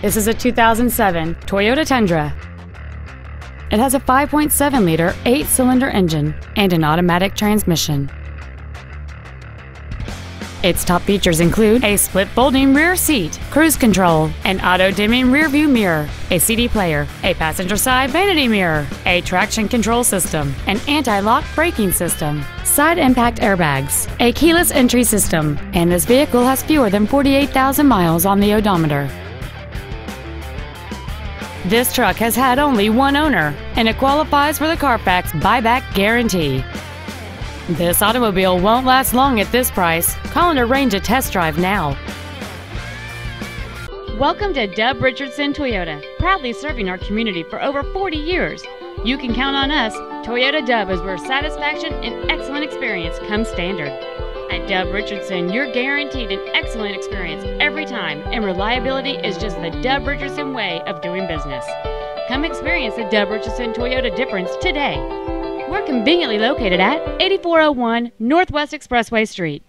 This is a 2007 Toyota Tundra. It has a 5.7 liter, 8 cylinder engine and an automatic transmission. Its top features include a split folding rear seat, cruise control, an auto dimming rear view mirror, a CD player, a passenger side vanity mirror, a traction control system, an anti lock braking system, side impact airbags, a keyless entry system, and this vehicle has fewer than 48,000 miles on the odometer. This truck has had only one owner, and it qualifies for the Carfax buyback guarantee. This automobile won't last long at this price. Call and arrange a test drive now. Welcome to Dub Richardson Toyota, proudly serving our community for over 40 years. You can count on us. Toyota Dub is where satisfaction and excellent experience come standard. At Dub Richardson, you're guaranteed an excellent experience every time, and reliability is just the Dub Richardson way of doing business. Come experience the Dub Richardson Toyota difference today. We're conveniently located at 8401 Northwest Expressway Street.